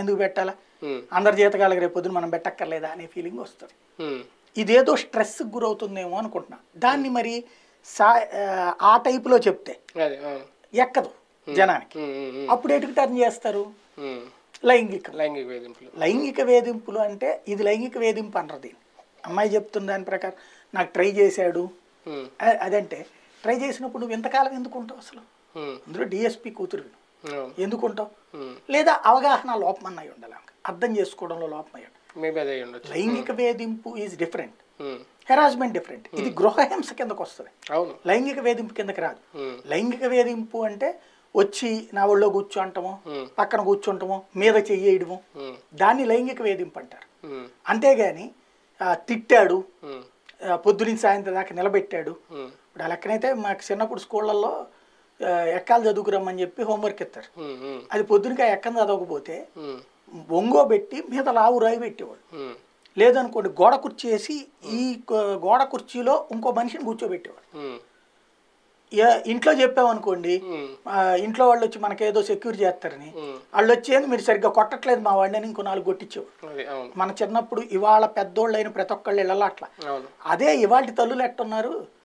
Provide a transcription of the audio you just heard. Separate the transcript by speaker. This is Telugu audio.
Speaker 1: ఎందుకు పెట్టాలా? అందరి జీతకాలకి రేపు పొద్దున మనం పెట్టక్కర్లేదా అనే ఫీలింగ్ వస్తుంది. ఇదేదో స్ట్రెస్కి గురవుతుందేమో అనుకుంటున్నా. దాన్ని మరి సా ఆ, టైపులో చెప్తే ఎక్కదు జనానికి. అప్పుడు ఎటుకు టర్న్ చేస్తారు. లైంగికం.
Speaker 2: లైంగిక వేధింపులు.
Speaker 1: లైంగిక వేధింపులు అంటే ఇది లైంగిక వేధింపు అనరు దీన్ని. అమ్మాయి చెప్తున్న దాని ప్రకారం నాకు ట్రై చేశాడు. అదంటే ట్రై చేసినప్పుడు నువ్వు ఇంతకాలం ఎందుకుంటావు అసలు?
Speaker 2: ఉమ్,
Speaker 1: అందులో డిఎస్పి కూతురు ఎందుకుంటావు?
Speaker 2: ఉమ్.
Speaker 1: లేదా అవగాహన లోపం అన్నవి ఉండాలి. అర్థం చేసుకోవడంలో లోపం అయ్యి ఉండాలి.
Speaker 2: మేబీ అదే అయి ఉండొచ్చు.
Speaker 1: లైంగిక వేధింపు ఈజ్ డిఫరెంట్ హెరాస్మెంట్ డిఫరెంట్ ఇది గృహహింస కిందకు వస్తుంది. లైంగిక వేధింపు కిందకి రాదు. లైంగిక వేధింపు అంటే వచ్చి నా ఒళ్ళో కూర్చోంటము పక్కన కూర్చుంటము మీద చెయ్యేయడము.
Speaker 2: ఉమ్,
Speaker 1: దాన్ని లైంగిక వేధింపు అంటారు. అంతేగాని తిట్టాడు పొద్దునుంచి సాయంత్రం దాకా నిలబెట్టాడు. ఇప్పుడు ఆ లెక్కనైతే మాకు చిన్నప్పుడు స్కూళ్ళల్లో ఎక్కాలు చదువుకురమ్మని చెప్పి హోంవర్క్ ఇస్తారు. అది పొద్దునకి ఎక్కని చదవకపోతే ఒంగో పెట్టి మీద లావు రాయి పెట్టేవాడు. లేదనుకోండి గోడ కుర్చీ వేసి ఈ గోడ కుర్చీలో ఇంకో మనిషిని కూర్చోబెట్టేవాడు. ఇంట్లో చెప్పామనుకోండి ఇంట్లో వాళ్ళు వచ్చి మనకేదో సెక్యూర్ చేస్తారని వాళ్ళు వచ్చేది మీరు సరిగ్గా కొట్టట్లేదు మా వాడిని ఇంకో నాలుగు కొట్టించేవాడు మన చిన్నప్పుడు ఇవాళ పెద్దోళ్ళు అయిన ప్రతి ఒక్కళ్ళు ఇళ్ళలో అట్లా. అదే ఇవాళ తల్లులు ఎట్టున్నారు?